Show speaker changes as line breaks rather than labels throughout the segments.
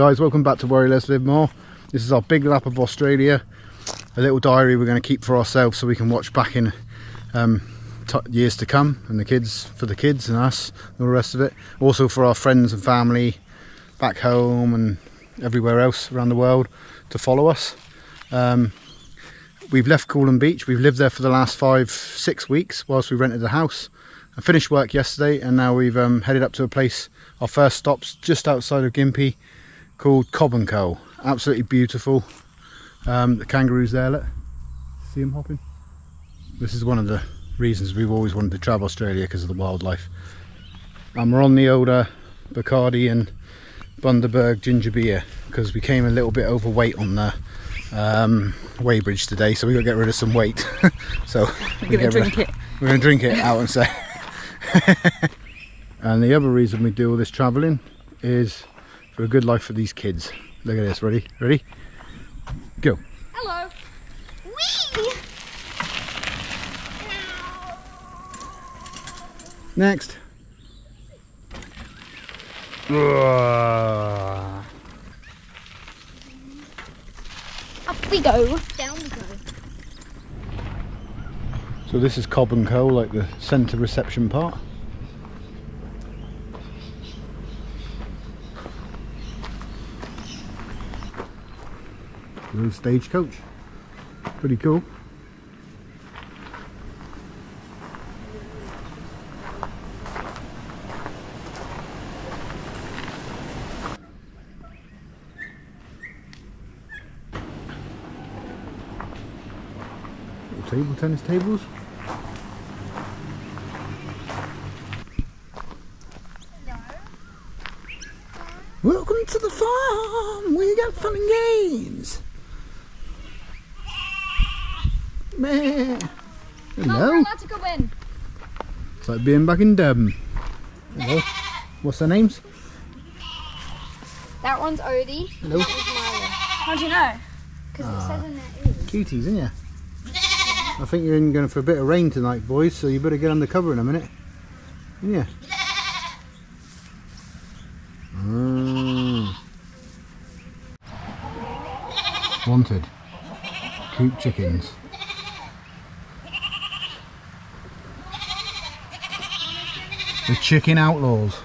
Guys, welcome back to Worry Less Live More. This is our big lap of Australia, a little diary we're going to keep for ourselves so we can watch back in um, years to come and the kids, for the kids and us and all the rest of it. Also for our friends and family back home and everywhere else around the world to follow us. Um, we've left Coolum Beach, we've lived there for the last five, six weeks whilst we rented the house. I finished work yesterday and now we've um, headed up to a place, our first stops just outside of Gympie called Cobb and Co. Absolutely beautiful. Um, the kangaroos there, look. See them hopping? This is one of the reasons we've always wanted to travel Australia because of the wildlife. And we're on the older Bacardi and Bundaberg ginger beer because we came a little bit overweight on the um, weighbridge today, so we got to get rid of some weight. so
we're going to drink it.
We're going to drink it out and say. and the other reason we do all this travelling is for a good life for these kids. Look at this, ready? Ready? Go.
Hello. Whee!
Next.
Up we go. Down we go.
So this is Cobb and Co, like the centre reception part. Little stagecoach. Pretty cool. Little table tennis tables. Welcome to the farm. We got fun and games. Meh.
Oh,
Hello.
allowed to go in.
It's like being back in Devon. Hello. What's their names?
That one's Odie.
Hello.
That was Milo.
How do you know?
Because it says in their ears.
Cuties, isn't you? I think you're in going for a bit of rain tonight, boys, so you better get under cover in a minute. Yeah. Mm. Wanted. Coop chickens. The chicken outlaws.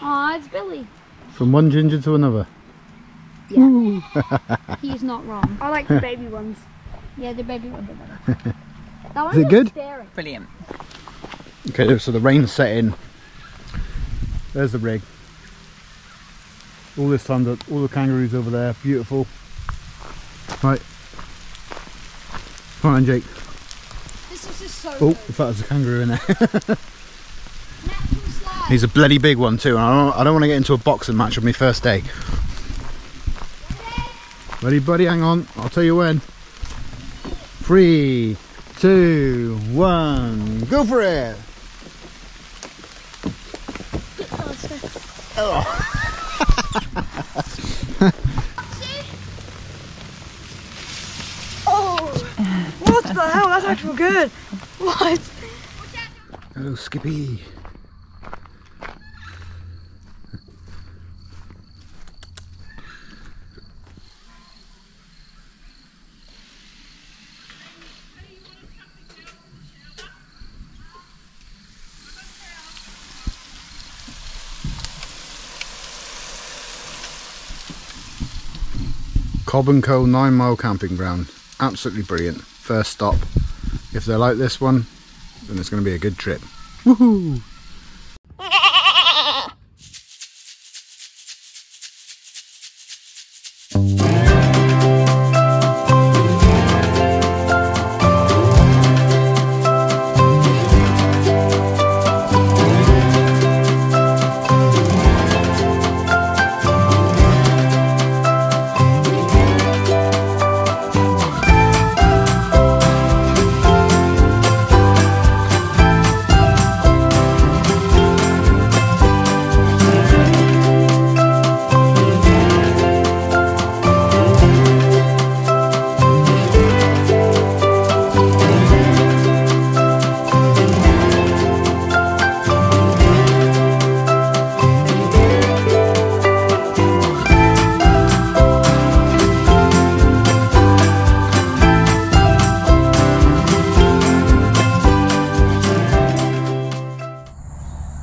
Aw, it's Billy.
From one ginger to another. Yeah.
He's not wrong.
I like the baby ones.
Yeah, the baby one. That one
Is it good?
Staring.
Brilliant.
Okay, so the rain's setting. There's the rig. All this thunder, all the kangaroos over there, beautiful. Right. Come on, Jake.
This is just so
Oh,
good.
in fact, there's a kangaroo in there. He's a bloody big one too, and I don't, I don't want to get into a boxing match on my first day. Ready, buddy? Hang on. I'll tell you when. Three, two, one, go for it!
Oh. oh!
What the hell? That's actually good. What?
Hello, Skippy. Cobb Co. nine mile camping ground. Absolutely brilliant. First stop. If they're like this one, then it's going to be a good trip. Woohoo!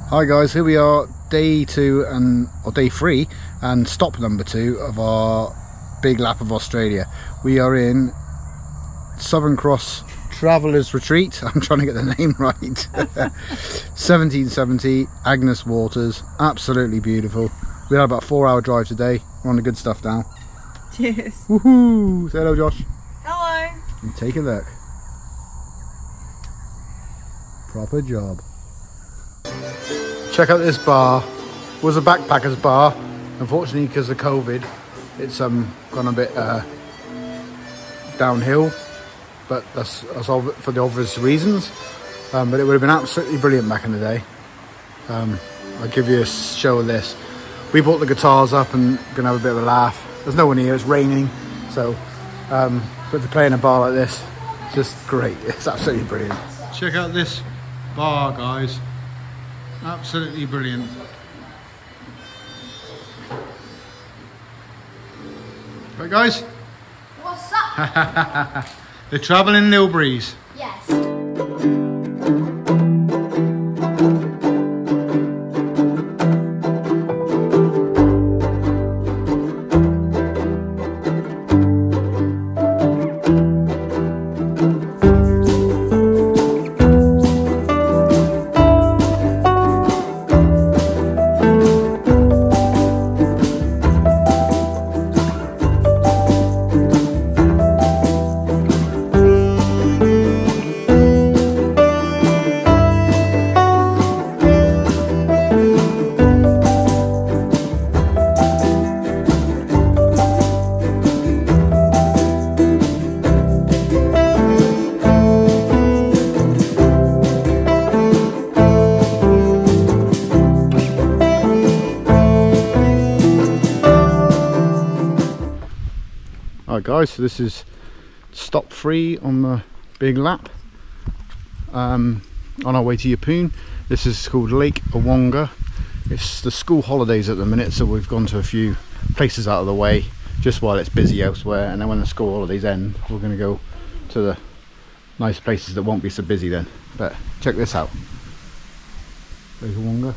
Hi guys, here we are, day two and or day three and stop number two of our big lap of Australia. We are in Southern Cross Travellers Retreat. I'm trying to get the name right. 1770 Agnes Waters, absolutely beautiful. We had about a four hour drive today. We're on the good stuff now.
Cheers.
Woohoo! Say hello, Josh.
Hello.
And take a look. Proper job. Check out this bar. It was a backpackers bar. Unfortunately, because of COVID, it's um gone a bit uh, downhill. But that's, that's for the obvious reasons. Um, but it would have been absolutely brilliant back in the day. Um, I'll give you a show of this. We brought the guitars up and gonna have a bit of a laugh. There's no one here. It's raining, so um, but to play in a bar like this, just great. It's absolutely brilliant. Check out this bar, guys. Absolutely brilliant. Right, guys.
What's up?
The travelling Wilburys.
yes.
Guys, so this is stop three on the big lap. Um, on our way to Yeppoon. This is called Lake Awoonga. It's the school holidays at the minute, so we've gone to a few places out of the way just while it's busy elsewhere. And then when the school holidays end, we're going to go to the nice places that won't be so busy then. But check this out. Lake Awoonga.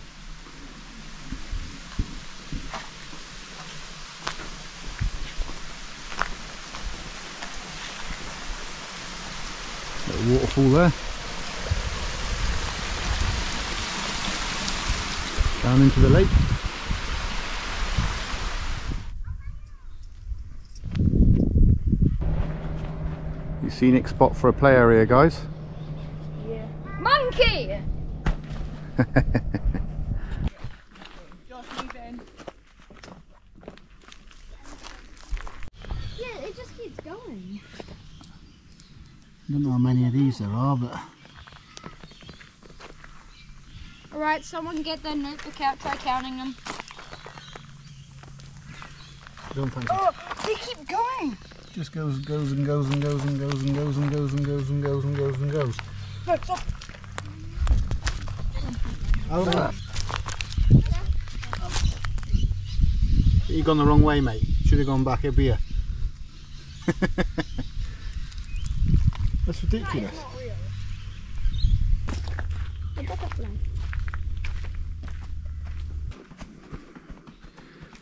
Little waterfall there. Down into the lake. You scenic spot for a play area, guys. Yeah.
Monkey! Yeah, it just keeps going.
I don't know how many there are, but
Alright, someone get their notebook out, try counting them.
I don't fancy.
Oh, they keep going.
Just goes, goes and goes and goes and goes and goes and goes and goes and goes and goes and goes.
No, stop.
Oh, You've gone the wrong way, mate. Should have gone back up here. That's ridiculous.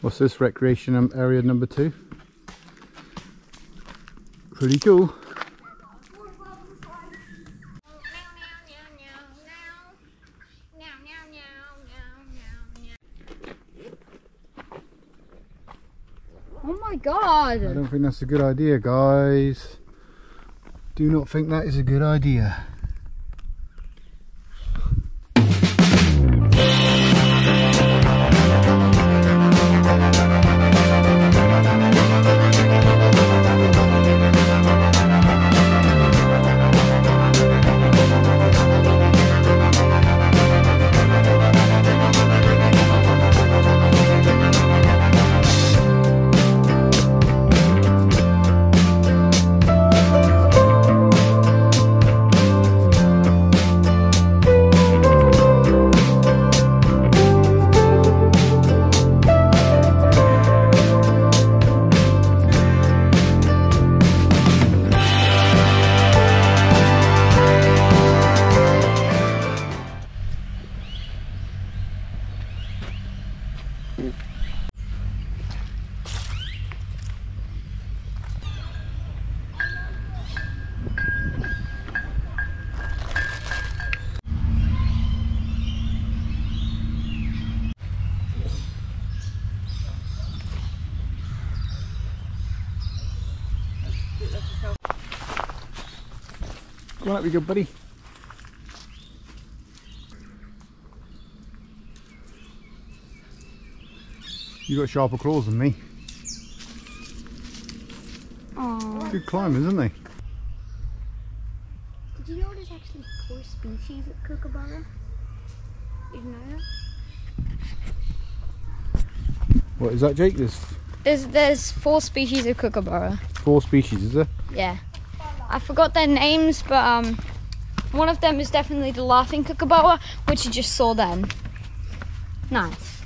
What's this recreation um, area number two? Pretty cool.
Oh my god!
I don't think that's a good idea, guys. Do not think that is a good idea. On up, you good buddy. You got sharper claws than me.
Aww.
Good climbers, isn't they?
Did you know there's actually four species of kookaburra? Did you know that?
What is that, Jake? There's
There's there's four species of kookaburra.
four species, is there?
Yeah. I forgot their names, but um, one of them is definitely the laughing kookaburra, which you just saw then. Nice.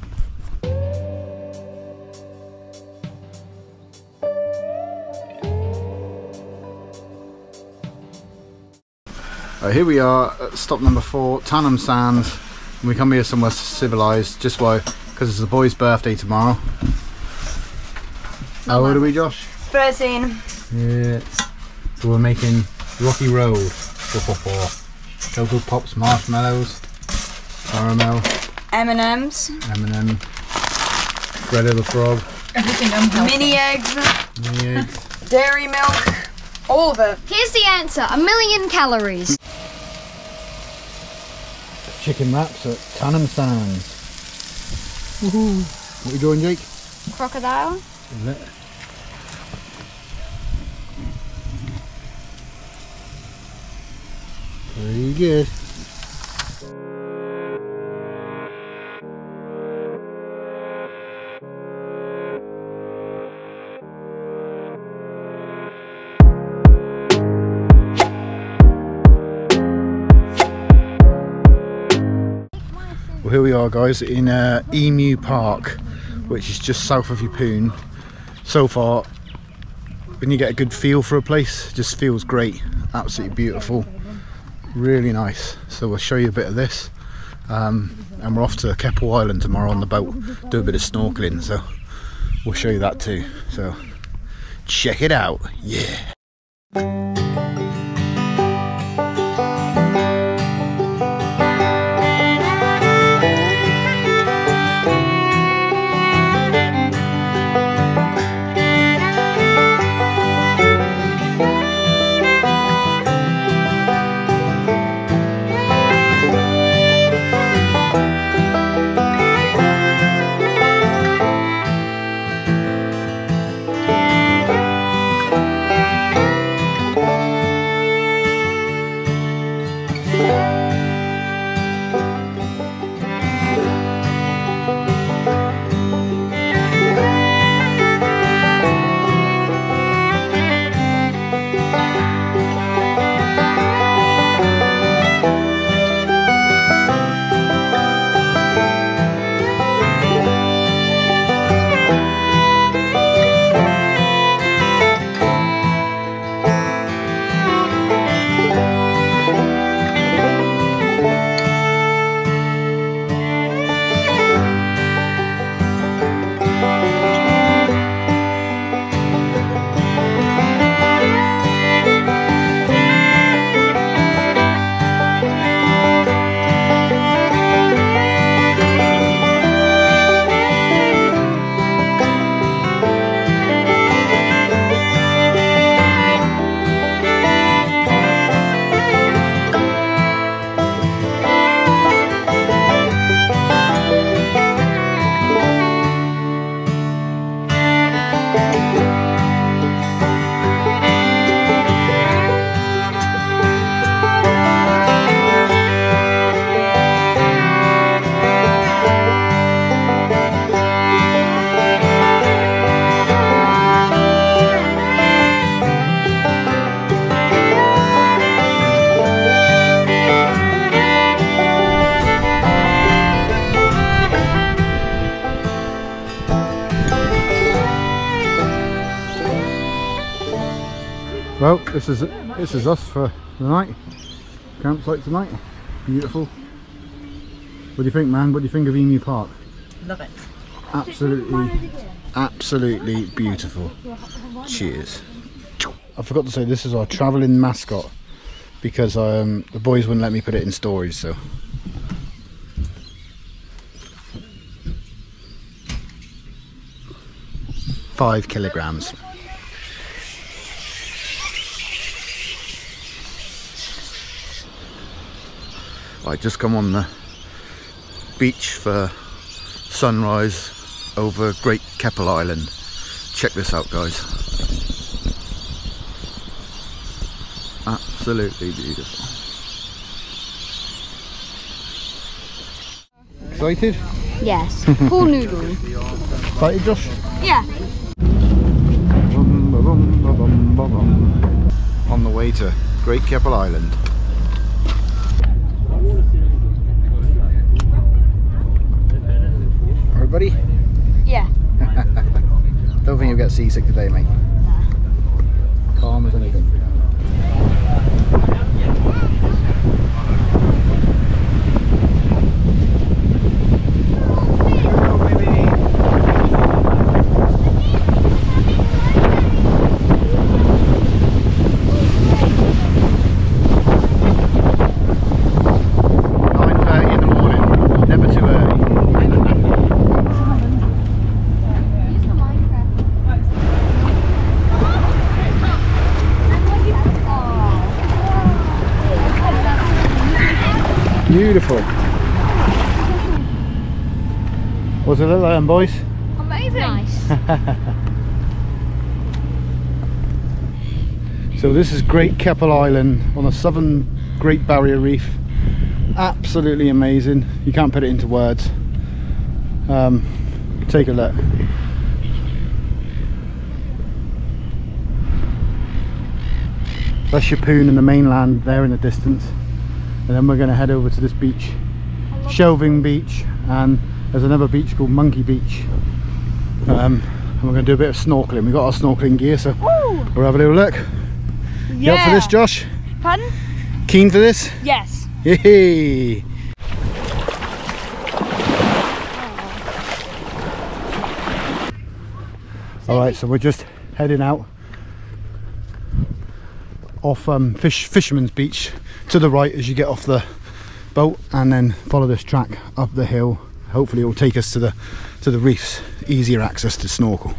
Right, here we are at stop number four, Tannum Sands. And we come here somewhere civilised, just why? Because it's the boy's birthday tomorrow. How old are we, Josh?
13.
Yeah. So we're making Rocky Road. Cocoa Pops, marshmallows, caramel,
M&M's.
M&M, Freddo the Frog,
Everything unhealthy.
Mini eggs.
mini eggs.
Dairy milk. All of it.
Here's the answer: a million calories.
chicken wraps at Tannum Sands. Woohoo! What are you doing, Jake?
Crocodile.
Is it? Pretty good. Well, here we are, guys, in uh, Emu Park, which is just south of Yeppoon. So far, when you get a good feel for a place, just feels great. Absolutely beautiful, really nice. So we'll show you a bit of this, um, and we're off to Keppel Island tomorrow on the boat, do a bit of snorkeling. So we'll show you that too. So check it out, yeah. This is this is us for the night. Campsite tonight. Beautiful. What do you think, man? What do you think of Emu Park?
Love it.
Absolutely, absolutely beautiful. Cheers. I forgot to say this is our travelling mascot because um, the boys wouldn't let me put it in storage. So five kilograms. I just come on the beach for sunrise over Great Keppel Island. Check this out, guys. Absolutely beautiful. Excited?
Yes. Pool noodle.
Excited, Josh?
Yeah.
On the way to Great Keppel Island. Everybody?
Yeah.
Don't think you'll get seasick today, mate. Calm as anything. Beautiful. What's it a little um, boys?
Amazing. Nice.
So this is Great Keppel Island on the southern Great Barrier Reef. Absolutely amazing. You can't put it into words. Um, take a look. That's Yeppoon and the mainland there in the distance. And then we're going to head over to this beach, Shelving Beach, and there's another beach called Monkey Beach. Um, and we're going to do a bit of snorkeling. We've got our snorkeling gear, so we'll have a little look. You up for this, Josh?
Pardon?
Keen for this?
Yes.
Yay! All right, so we're just heading out off um, Fish Fisherman's Beach to the right as you get off the boat, and then follow this track up the hill. Hopefully, it will take us to the to the reefs. Easier access to snorkel.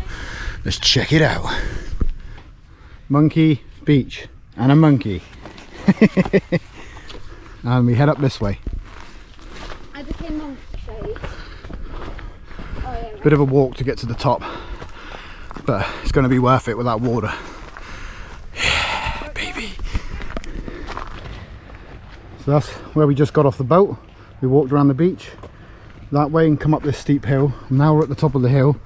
Let's check it out. Monkey Beach and a monkey. and we head up this way.
I became monk shade.
Oh, Bit of a walk to get to the top, but it's going to be worth it with that water. Yeah, baby. So that's where we just got off the boat. We walked around the beach that way and come up this steep hill. Now we're at the top of the hill,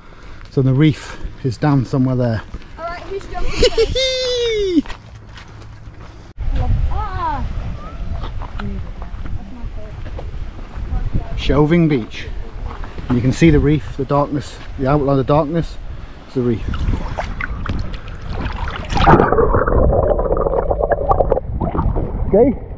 so the reef is down somewhere there.
Alright, who's jumping first? ah!
Shelving Beach. And you can see the reef, the darkness, the outline of the darkness. It's the reef. Okay.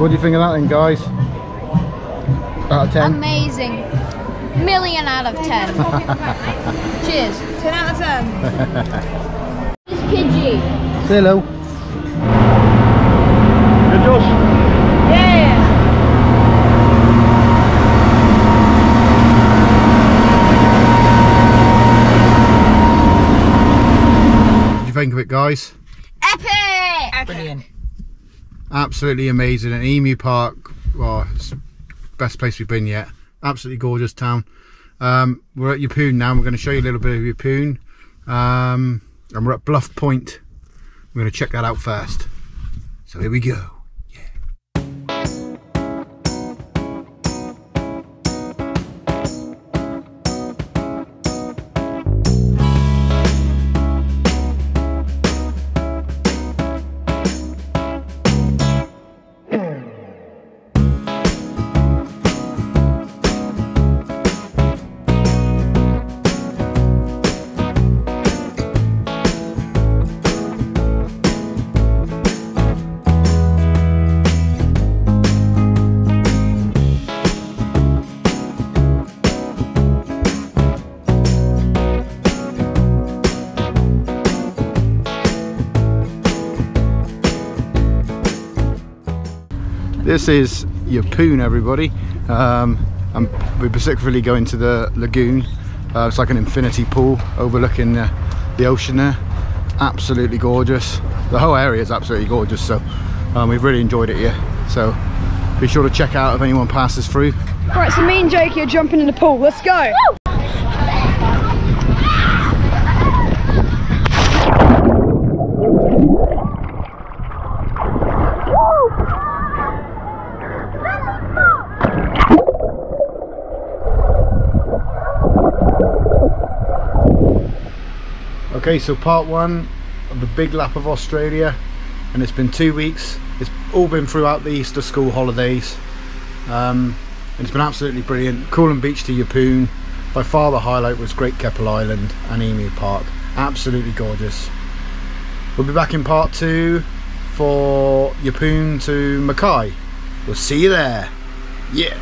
What do you think of that then, guys? Out of 10?
Amazing. Million out of 10. Cheers.
10 out of 10.
It's Pidgey.
Say hello. Good, Josh.
Yeah.
What do you think of it, guys?
Epic!
Brilliant.
Absolutely amazing. And Emu Park, well, it's best place we've been yet. Absolutely gorgeous town. Um, we're at Yeppoon now. We're going to show you a little bit of Yeppoon. Um, and we're at Bluff Point. We're going to check that out first. So here we go. This is Yeppoon, everybody. Um, and we're particularly going to the lagoon. Uh, it's like an infinity pool overlooking the, the ocean there. Absolutely gorgeous. The whole area is absolutely gorgeous. So um, we've really enjoyed it here. So be sure to check out if anyone passes through.
Alright, so me and Jakey are jumping in the pool. Let's go.
Okay, so part one of the big lap of Australia, and it's been two weeks. It's all been throughout the Easter school holidays. Um, and it's been absolutely brilliant. Coolum Beach to Yeppoon. By far the highlight was Great Keppel Island and Emu Park. Absolutely gorgeous. We'll be back in part two for Yeppoon to Mackay. We'll see you there. Yeah.